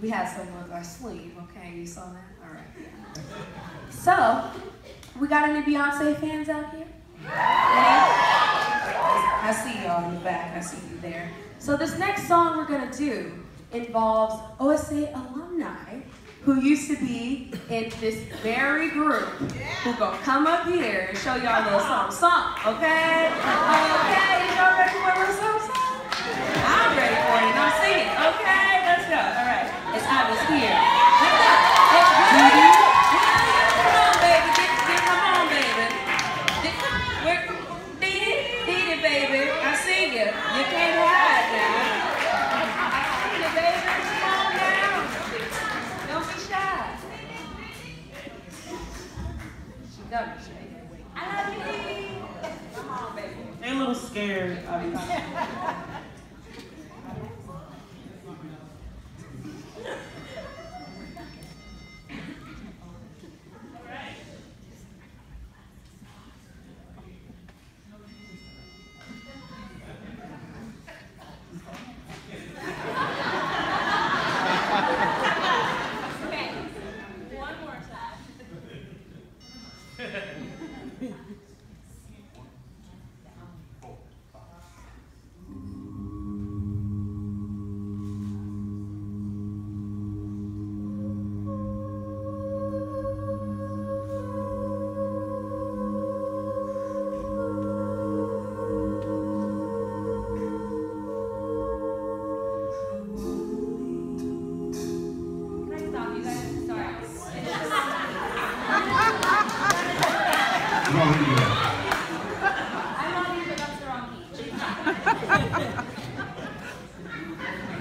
We had some with our sleeve, okay? You saw that? All right. Yeah. So, we got any Beyonce fans out here? I see y'all in the back. I see you there. So this next song we're gonna do involves OSA alumni who used to be in this very group who gonna come up here and show y'all a little song, okay? Okay, She got me shy. I love you, Dee. Come on, baby. They a little scared,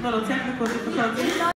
Little technical difficulties.